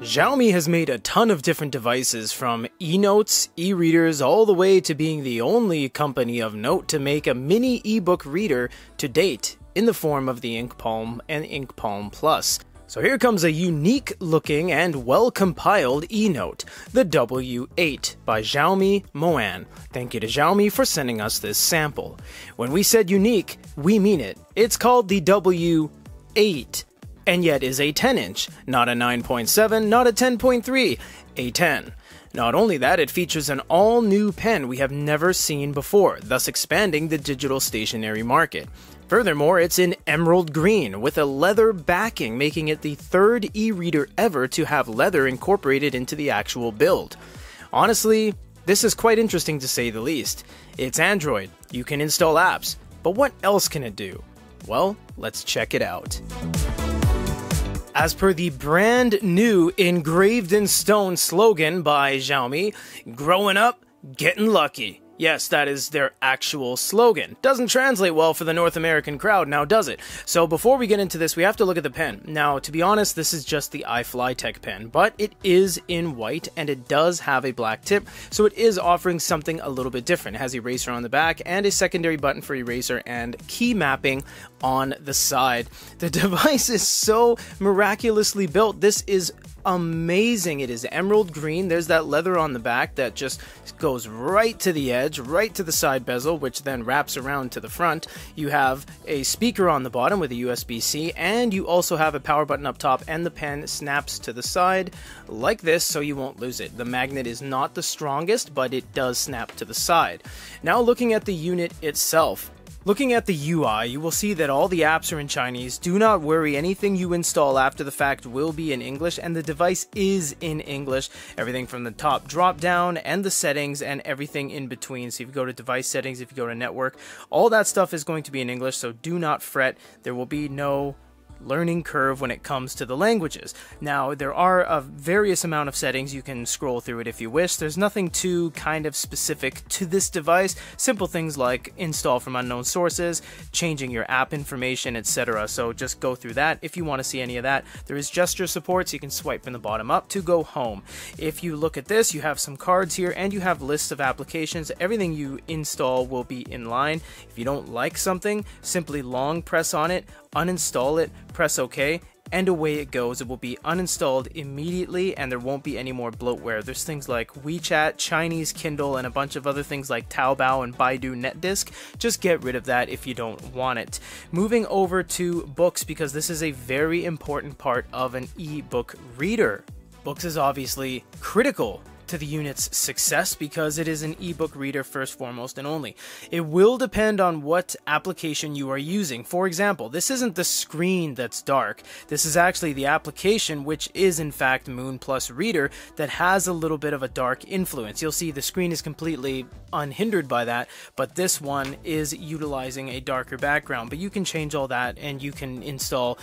Xiaomi has made a ton of different devices from e-notes, e-readers, all the way to being the only company of note to make a mini e-book reader to date in the form of the Ink Palm and Ink Palm Plus. So here comes a unique looking and well compiled e-note, the W8 by Xiaomi Moaan. Thank you to Xiaomi for sending us this sample. When we said unique, we mean it. It's called the W8 and yet is a 10 inch, not a 9.7, not a 10.3, a 10. Not only that, it features an all new pen we have never seen before, thus expanding the digital stationery market. Furthermore, it's in emerald green with a leather backing, making it the third e reader ever to have leather incorporated into the actual build. Honestly, this is quite interesting to say the least. It's Android, you can install apps, but what else can it do? Well, let's check it out. As per the brand new engraved in stone slogan by Xiaomi, growing up, getting lucky. Yes, that is their actual slogan. Doesn't translate well for the North American crowd, now does it? So before we get into this, we have to look at the pen. Now, to be honest, this is just the iFlytek pen, but it is in white and it does have a black tip, so it is offering something a little bit different. It has eraser on the back and a secondary button for eraser and key mapping on the side. The device is so miraculously built. This is amazing. It is emerald green. There's that leather on the back that just goes right to the edge, right to the side bezel, which then wraps around to the front. You have a speaker on the bottom with a USB C, and you also have a power button up top, and the pen snaps to the side like this so you won't lose it. The magnet is not the strongest, but it does snap to the side. Now, looking at the unit itself, Looking at the UI, you will see that all the apps are in Chinese. Do not worry, anything you install after the fact will be in English, and the device is in English. Everything from the top drop down and the settings and everything in between. So if you go to device settings, if you go to network, all that stuff is going to be in English, so do not fret. There will be no learning curve when it comes to the languages. Now, there are a various amount of settings. You can scroll through it if you wish. There's nothing too kind of specific to this device. Simple things like install from unknown sources, changing your app information, etc. So just go through that if you want to see any of that. There is gesture support, so you can swipe from the bottom up to go home. If you look at this, you have some cards here and you have lists of applications. Everything you install will be in line. If you don't like something, simply long press on it uninstall it, press OK, and away it goes. It will be uninstalled immediately and there won't be any more bloatware. There's things like WeChat, Chinese Kindle, and a bunch of other things like Taobao and Baidu NetDisk. Just get rid of that if you don't want it. Moving over to books because this is a very important part of an e-book reader. Books is obviously critical to the unit's success because it is an ebook reader first, foremost, and only. It will depend on what application you are using. For example, this isn't the screen that's dark. This is actually the application, which is in fact Moon Plus Reader, that has a little bit of a dark influence. You'll see the screen is completely unhindered by that, but this one is utilizing a darker background. But you can change all that and you can install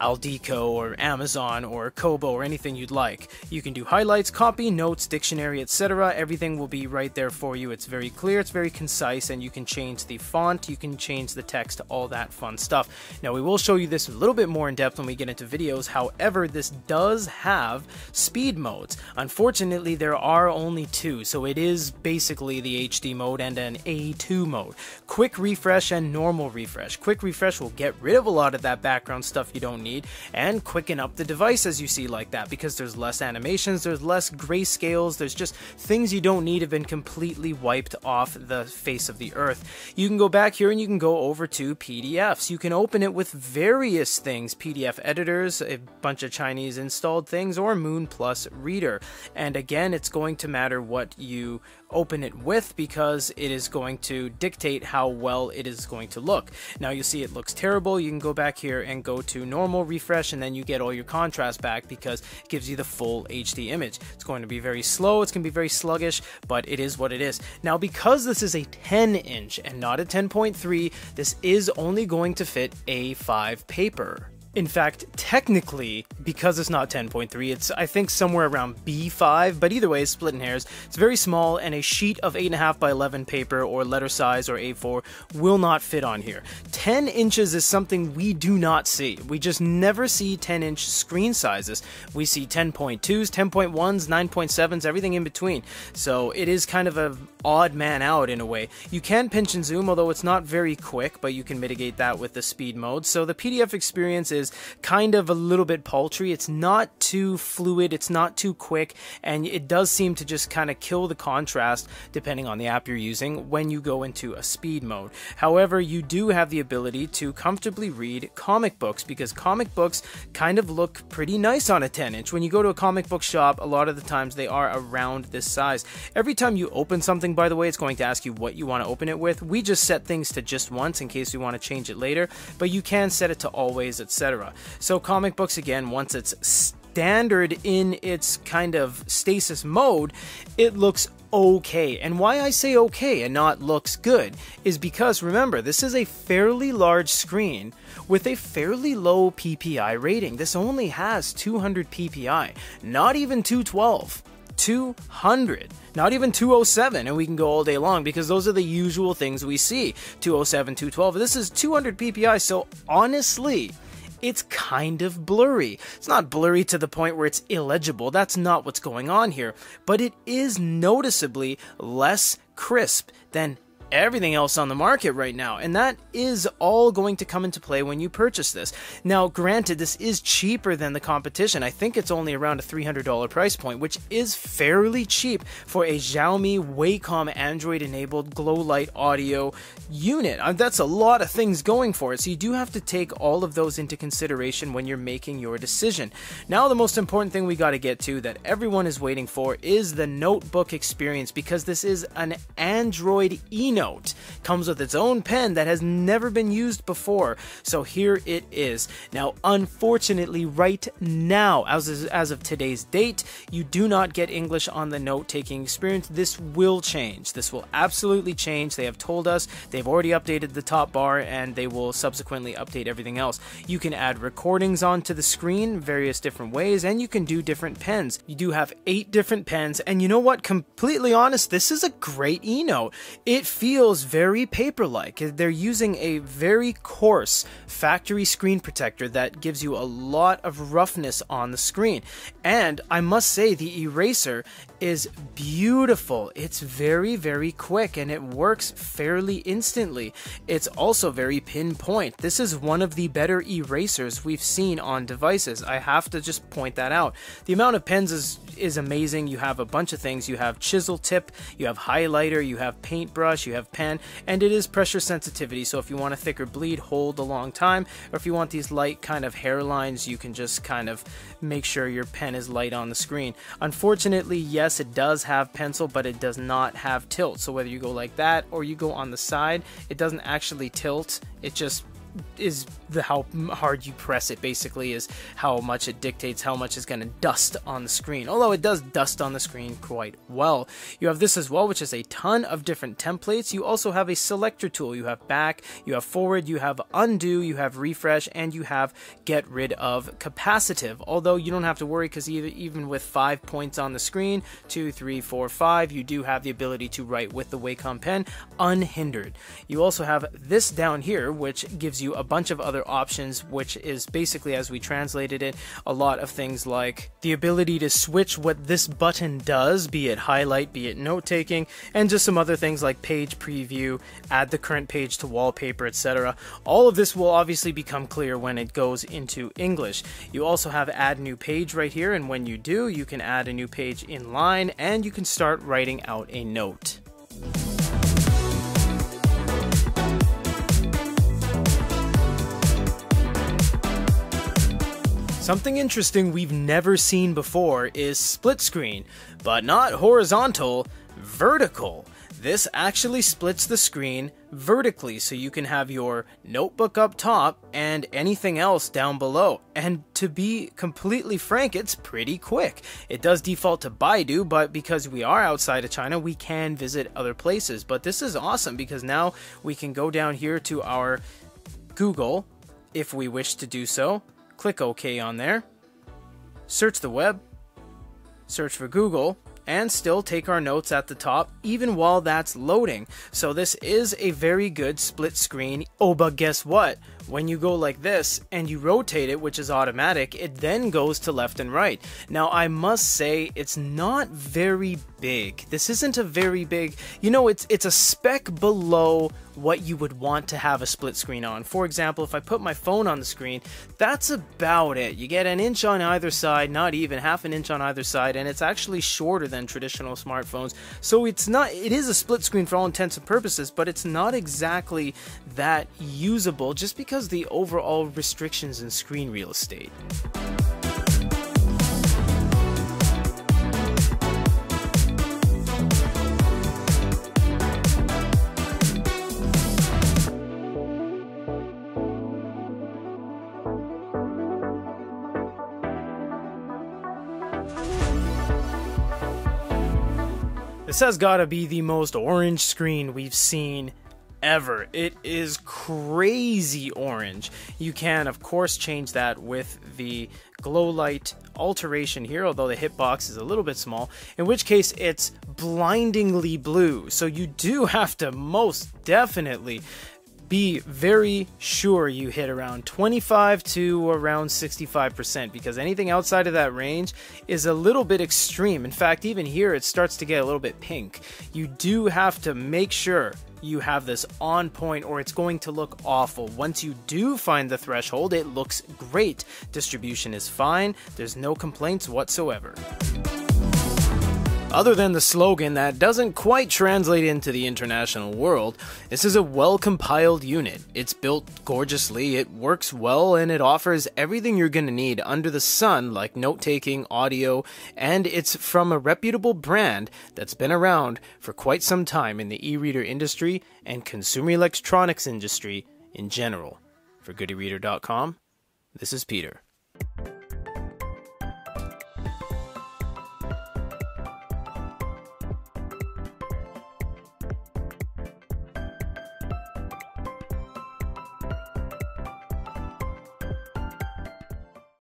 Aldiko or Amazon or Kobo or anything you'd like. You can do highlights, copy, notes, dictionary, etc. Everything will be right there for you. It's very clear, it's very concise, and you can change the font, you can change the text, all that fun stuff. Now, we will show you this a little bit more in depth when we get into videos. However, this does have speed modes. Unfortunately, there are only two, so it is basically the HD mode and an A2 mode. Quick refresh and normal refresh. Quick refresh will get rid of a lot of that background stuff you don't need and quicken up the device as you see like that because there's less animations, there's less grayscales, there's just things you don't need have been completely wiped off the face of the earth. You can go back here and you can go over to PDFs. You can open it with various things, PDF editors, a bunch of Chinese installed things, or Moon Plus Reader. And again, it's going to matter what you open it with because it is going to dictate how well it is going to look. Now you see it looks terrible, you can go back here and go to normal refresh and then you get all your contrast back because it gives you the full HD image. It's going to be very slow, it's going to be very sluggish, but it is what it is. Now because this is a 10 inch and not a 10.3, this is only going to fit A5 paper. In fact, technically, because it's not 10.3, it's I think somewhere around B5, but either way, it's splitting hairs. It's very small, and a sheet of 8.5 by 11 paper or letter size or A4 will not fit on here. 10 inches is something we do not see. We just never see 10 inch screen sizes. We see 10.2s, 10.1s, 9.7s, everything in between. So it is kind of a odd man out in a way. You can pinch and zoom, although it's not very quick, but you can mitigate that with the speed mode. So the PDF experience is kind of a little bit paltry. It's not too fluid, it's not too quick, and it does seem to just kind of kill the contrast depending on the app you're using when you go into a speed mode. However, you do have the ability to comfortably read comic books because comic books kind of look pretty nice on a 10 inch. When you go to a comic book shop, a lot of the times they are around this size. Every time you open something, by the way, it's going to ask you what you want to open it with. We just set things to just once in case we want to change it later, but you can set it to always, etc. So, comic books, again, once it's standard in its kind of stasis mode, it looks okay. And why I say okay and not looks good is because remember, this is a fairly large screen with a fairly low PPI rating. This only has 200 PPI, not even 212. 200, not even 207, and we can go all day long because those are the usual things we see 207, 212. This is 200 PPI, so honestly, it's kind of blurry. It's not blurry to the point where it's illegible, that's not what's going on here, but it is noticeably less crisp than everything else on the market right now. And that is all going to come into play when you purchase this. Now, granted, this is cheaper than the competition. I think it's only around a $300 price point, which is fairly cheap for a Xiaomi Wacom Android enabled glow light audio unit. Uh, that's a lot of things going for it. So you do have to take all of those into consideration when you're making your decision. Now, the most important thing we got to get to that everyone is waiting for is the notebook experience because this is an Android e Note. Comes with its own pen that has never been used before. So here it is. Now, unfortunately, right now, as, as of today's date, you do not get English on the note taking experience. This will change. This will absolutely change. They have told us they've already updated the top bar and they will subsequently update everything else. You can add recordings onto the screen various different ways and you can do different pens. You do have eight different pens, and you know what? Completely honest, this is a great e note. It feels very paper like. They're using a very coarse factory screen protector that gives you a lot of roughness on the screen. And I must say, the eraser is beautiful. It's very, very quick and it works fairly instantly. It's also very pinpoint. This is one of the better erasers we've seen on devices. I have to just point that out. The amount of pens is is amazing. You have a bunch of things. You have chisel tip, you have highlighter, you have paintbrush, you have pen, and it is pressure sensitivity. So if you want a thicker bleed, hold a long time, or if you want these light kind of hairlines, you can just kind of make sure your pen is light on the screen. Unfortunately, yes, it does have pencil, but it does not have tilt. So whether you go like that or you go on the side, it doesn't actually tilt. It just is the how hard you press it basically is how much it dictates how much is going to dust on the screen. Although it does dust on the screen quite well. You have this as well which is a ton of different templates. You also have a selector tool. You have back you have forward you have undo you have refresh and you have get rid of capacitive. Although you don't have to worry because even with five points on the screen two three four five you do have the ability to write with the wacom pen unhindered. You also have this down here which gives you you a bunch of other options, which is basically, as we translated it, a lot of things like the ability to switch what this button does, be it highlight, be it note taking, and just some other things like page preview, add the current page to wallpaper, etc. All of this will obviously become clear when it goes into English. You also have add new page right here, and when you do, you can add a new page in line and you can start writing out a note. Something interesting we've never seen before is split screen, but not horizontal, vertical. This actually splits the screen vertically so you can have your notebook up top and anything else down below. And to be completely frank, it's pretty quick. It does default to Baidu, but because we are outside of China, we can visit other places. But this is awesome because now we can go down here to our Google if we wish to do so Click OK on there. Search the web. Search for Google and still take our notes at the top even while that's loading. So this is a very good split screen. Oh, but guess what? When you go like this and you rotate it, which is automatic, it then goes to left and right. Now, I must say it's not very big. This isn't a very big, you know, it's it's a spec below what you would want to have a split screen on. For example, if I put my phone on the screen, that's about it. You get an inch on either side, not even half an inch on either side, and it's actually shorter than traditional smartphones. So it's not it is a split screen for all intents and purposes, but it's not exactly that usable just because because the overall restrictions in screen real estate. This has gotta be the most orange screen we've seen ever. It is crazy orange. You can, of course, change that with the glow light alteration here, although the hitbox is a little bit small, in which case it's blindingly blue. So you do have to most definitely be very sure you hit around 25 to around 65% because anything outside of that range is a little bit extreme. In fact, even here it starts to get a little bit pink. You do have to make sure you have this on point or it's going to look awful. Once you do find the threshold, it looks great. Distribution is fine, there's no complaints whatsoever. Other than the slogan that doesn't quite translate into the international world, this is a well compiled unit. It's built gorgeously, it works well, and it offers everything you're going to need under the sun, like note taking, audio, and it's from a reputable brand that's been around for quite some time in the e reader industry and consumer electronics industry in general. For goodereader.com, this is Peter.